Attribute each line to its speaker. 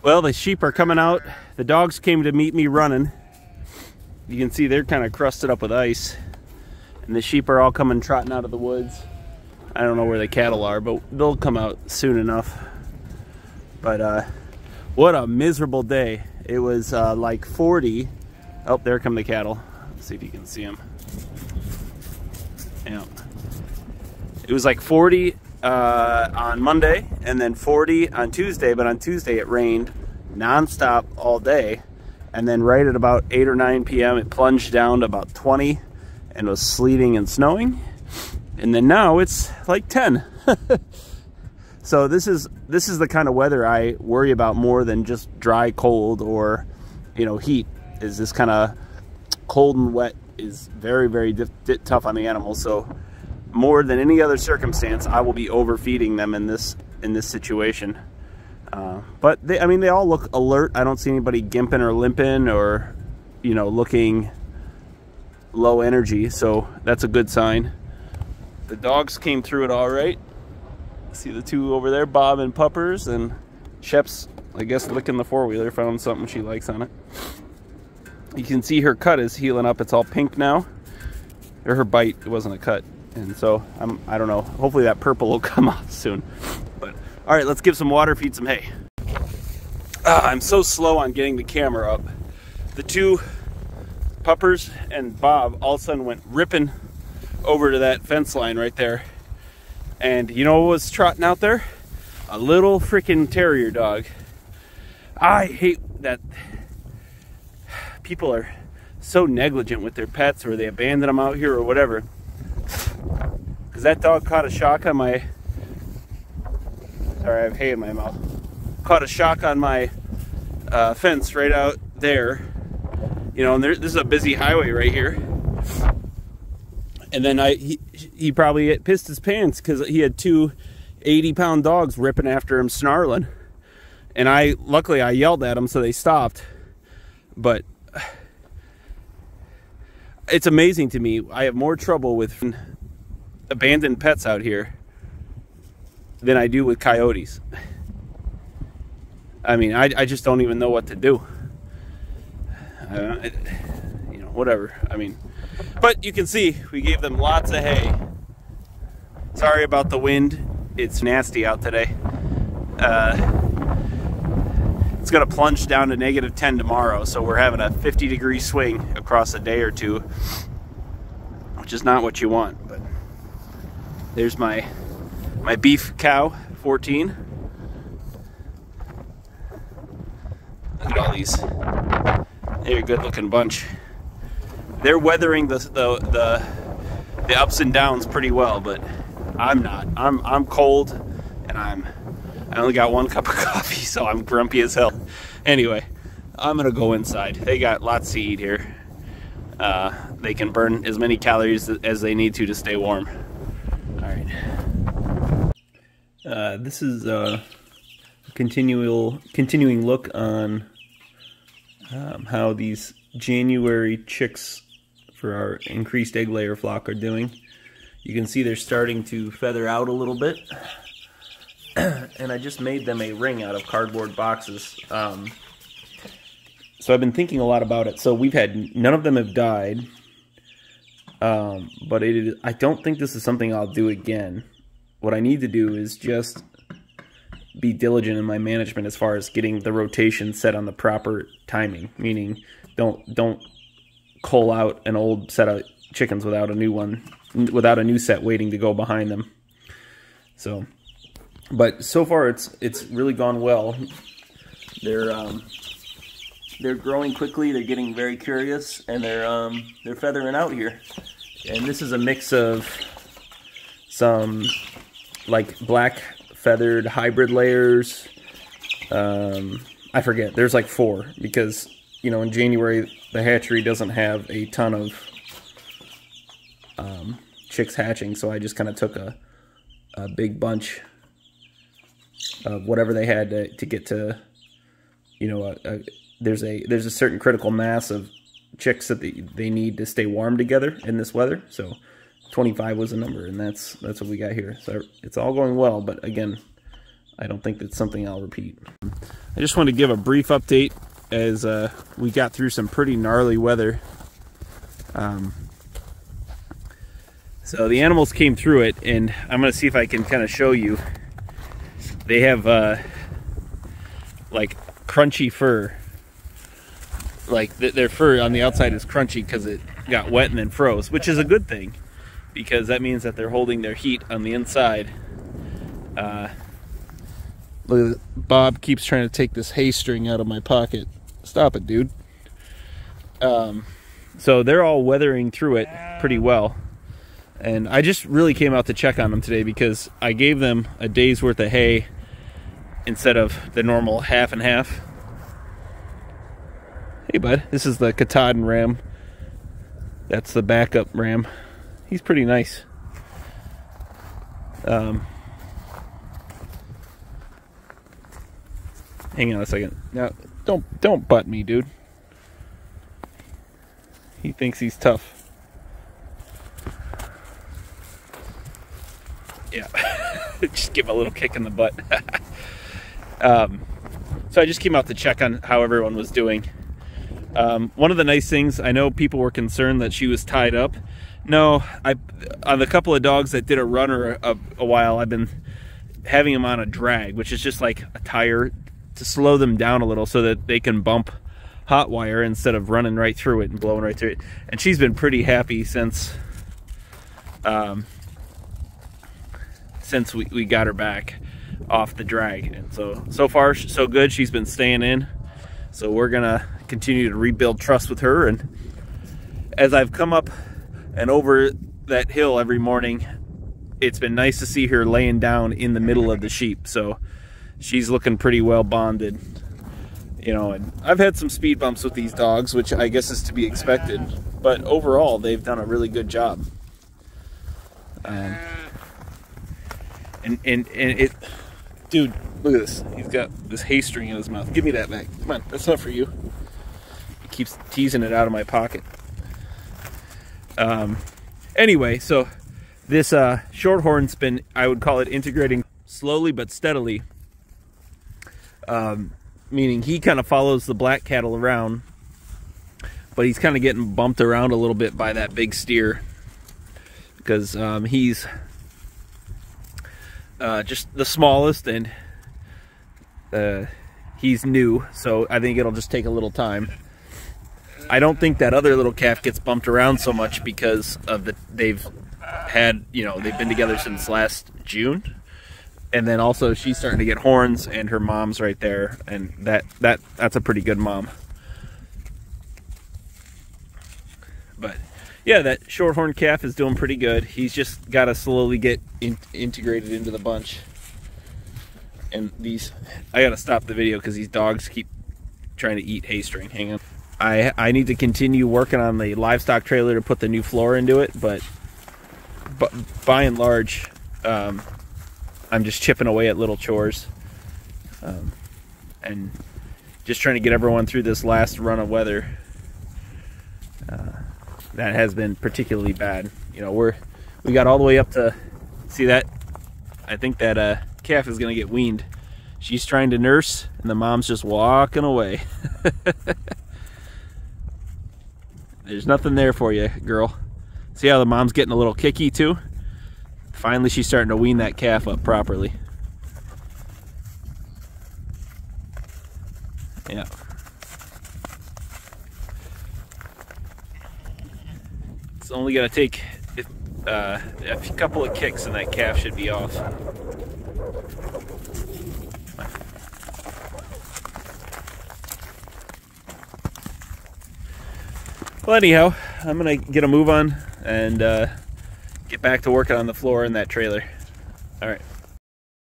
Speaker 1: Well, the sheep are coming out. The dogs came to meet me running. You can see they're kind of crusted up with ice. And the sheep are all coming trotting out of the woods. I don't know where the cattle are, but they'll come out soon enough. But uh, what a miserable day. It was uh, like 40. Oh, there come the cattle. Let's see if you can see them. Yeah. It was like 40 uh, on Monday and then 40 on Tuesday, but on Tuesday it rained nonstop all day. And then right at about 8 or 9 p.m., it plunged down to about 20 and was sleeting and snowing. And then now it's like 10. so this is this is the kind of weather I worry about more than just dry cold or you know heat. Is this kind of cold and wet is very very tough on the animals. So more than any other circumstance, I will be overfeeding them in this in this situation. Uh, but they, I mean, they all look alert. I don't see anybody gimping or limping or, you know, looking low energy. So that's a good sign. The dogs came through it all right. See the two over there, Bob and Puppers, and Shep's, I guess, licking the four wheeler. Found something she likes on it. You can see her cut is healing up. It's all pink now. Or her bite. It wasn't a cut. And so I'm, I don't know. Hopefully that purple will come off soon. But all right, let's give some water, feed some hay. Uh, I'm so slow on getting the camera up. The two puppers and Bob all of a sudden went ripping over to that fence line right there. And you know what was trotting out there? A little freaking terrier dog. I hate that people are so negligent with their pets or they abandon them out here or whatever because that dog caught a shock on my sorry I have hay in my mouth. Caught a shock on my uh, fence right out there. You know and there, this is a busy highway right here. And then I he, he probably pissed his pants because he had two 80 pound dogs ripping after him snarling. And I luckily I yelled at them so they stopped. But it's amazing to me. I have more trouble with abandoned pets out here than I do with coyotes. I mean, I, I just don't even know what to do. Uh, it, you know, whatever. I mean, but you can see we gave them lots of hay. Sorry about the wind. It's nasty out today. Uh, it's going to plunge down to negative 10 tomorrow, so we're having a 50 degree swing across a day or two, which is not what you want. There's my my beef cow, 14. Look at all these. They're a good looking bunch. They're weathering the, the, the, the ups and downs pretty well, but I'm not. I'm, I'm cold and I'm, I only got one cup of coffee, so I'm grumpy as hell. Anyway, I'm gonna go inside. They got lots to eat here. Uh, they can burn as many calories as they need to to stay warm. All right. Uh, this is a continual continuing look on um, how these January chicks for our increased egg layer flock are doing. You can see they're starting to feather out a little bit. and I just made them a ring out of cardboard boxes. Um, so I've been thinking a lot about it. So we've had, none of them have died. Um, but I don't think this is something I'll do again. What I need to do is just be diligent in my management as far as getting the rotation set on the proper timing. Meaning, don't don't cull out an old set of chickens without a new one, without a new set waiting to go behind them. So, but so far it's it's really gone well. They're um, they're growing quickly. They're getting very curious, and they're um, they're feathering out here. And this is a mix of some like black feathered hybrid layers. Um, I forget. There's like four because you know in January the hatchery doesn't have a ton of um, chicks hatching, so I just kind of took a a big bunch of whatever they had to, to get to you know a, a there's a there's a certain critical mass of chicks that they, they need to stay warm together in this weather. So 25 was a number, and that's that's what we got here. So it's all going well, but again, I don't think that's something I'll repeat. I just want to give a brief update as uh, we got through some pretty gnarly weather. Um, so the animals came through it, and I'm going to see if I can kind of show you. They have uh, like crunchy fur. Like th their fur on the outside is crunchy because it got wet and then froze, which is a good thing because that means that they're holding their heat on the inside. Uh, look, Bob keeps trying to take this hay string out of my pocket. Stop it, dude. Um, so they're all weathering through it pretty well. And I just really came out to check on them today because I gave them a day's worth of hay instead of the normal half and half. Hey, bud. This is the Katahdin ram. That's the backup ram. He's pretty nice. Um, hang on a second. Now, don't don't butt me, dude. He thinks he's tough. Yeah, just give him a little kick in the butt. um, so I just came out to check on how everyone was doing. Um, one of the nice things, I know people were concerned that she was tied up. No, I on the couple of dogs that did a runner a, a while, I've been having them on a drag, which is just like a tire to slow them down a little so that they can bump hot wire instead of running right through it and blowing right through it. And she's been pretty happy since um, since we, we got her back off the drag. And so so far so good. She's been staying in. So we're gonna continue to rebuild trust with her. And as I've come up and over that hill every morning, it's been nice to see her laying down in the middle of the sheep. So she's looking pretty well bonded. You know, and I've had some speed bumps with these dogs, which I guess is to be expected. But overall, they've done a really good job. Um, and, and, and it, dude, look at this. He's got this hay string in his mouth. Give me that back. Come on, that's not for you. He keeps teasing it out of my pocket. Um, anyway, so this uh, shorthorn's been, I would call it integrating slowly but steadily. Um, meaning he kind of follows the black cattle around, but he's kind of getting bumped around a little bit by that big steer because um, he's uh, just the smallest and uh, he's new, so I think it'll just take a little time. I don't think that other little calf gets bumped around so much because of the they've had you know they've been together since last June, and then also she's starting to get horns and her mom's right there, and that that that's a pretty good mom. But yeah, that shorthorn calf is doing pretty good. He's just got to slowly get in, integrated into the bunch. And these, I got to stop the video because these dogs keep trying to eat hay string. Hang on. I I need to continue working on the livestock trailer to put the new floor into it, but, but by and large, um, I'm just chipping away at little chores, um, and just trying to get everyone through this last run of weather. Uh, that has been particularly bad. You know, we're we got all the way up to see that. I think that uh, calf is gonna get weaned. She's trying to nurse, and the mom's just walking away. There's nothing there for you, girl. See how the mom's getting a little kicky too? Finally, she's starting to wean that calf up properly. Yeah. It's only gonna take uh, a couple of kicks and that calf should be off. Well, anyhow, I'm gonna get a move on and uh, get back to working on the floor in that trailer. All right.